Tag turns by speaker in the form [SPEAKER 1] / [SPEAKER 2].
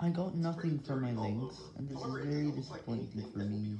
[SPEAKER 1] I got nothing from my links, and this is very disappointing for me.